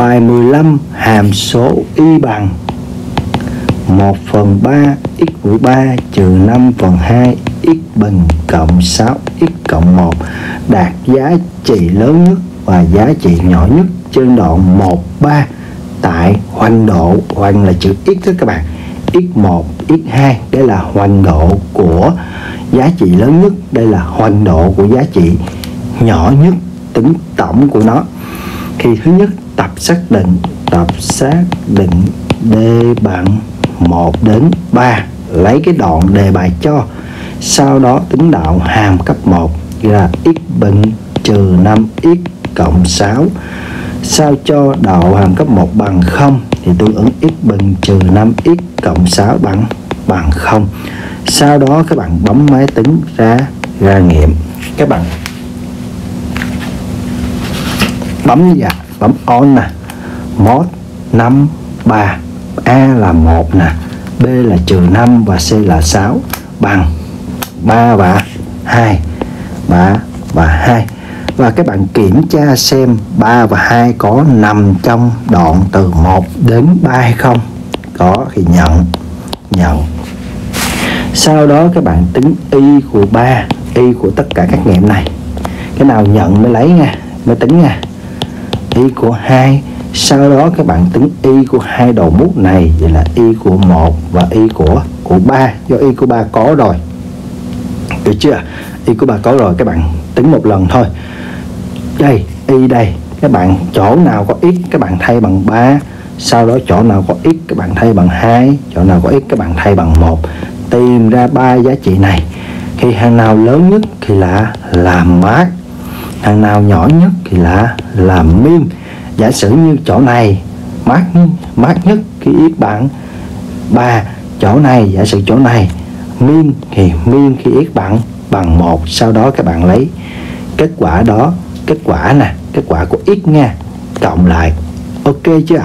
Bài 15 hàm số y bằng. 1 phần 3 x mũi 3 trừ 5 phần 2 x bình cộng 6 x cộng 1 đạt giá trị lớn nhất và giá trị nhỏ nhất trên đoạn 1 3 tại hoành độ. Hoành là chữ x đó các bạn. X1 x2 đây là hoành độ của giá trị lớn nhất. Đây là hoành độ của giá trị nhỏ nhất, tính tổng của nó khi thứ nhất, tập xác định. Tập xác định đề bạn 1 đến 3 lấy cái đoạn đề bài cho. Sau đó tính đạo hàm cấp 1 là x bình trừ 5x cộng 6 sao cho đạo hàm cấp 1 bằng 0 thì tương ứng x bình trừ 5x cộng 6 bằng bằng 0 sau đó các bạn bấm máy tính ra ra nghiệm. Các bạn bấm gì ạ à? bấm on nè. Mod 5 3 A là 1 nè. B là trừ 5 và C là 6 bằng 3 và 2 3 và 2 và các bạn kiểm tra xem 3 và 2 có nằm trong đoạn từ 1 đến 3 hay không. Có thì nhận. Nhận. Sau đó các bạn tính y của 3 y của tất cả các nghiệm này. Cái nào nhận mới lấy nha, mới tính nha y của 2 sau đó các bạn tính y của hai đầu mút này, vậy là y của 1 và y của của 3 do y của 3 có rồi. Được chưa? Y của 3 có rồi, các bạn tính một lần thôi. Đây, y đây. Các bạn, chỗ nào có x, các bạn thay bằng 3 sau đó chỗ nào có x, các bạn thay bằng 2 chỗ nào có x, các bạn thay bằng 1 tìm ra ba giá trị này. Khi hàng nào lớn nhất thì là làm mát hàng nào nhỏ nhất thì là làm min giả sử như chỗ này, mát mát nhất khi x bằng ba, chỗ này, giả sử chỗ này min thì min khi x bằng bằng một, sau đó các bạn lấy. Kết quả đó, kết quả nè, kết quả của x nha. Cộng lại. Ok chưa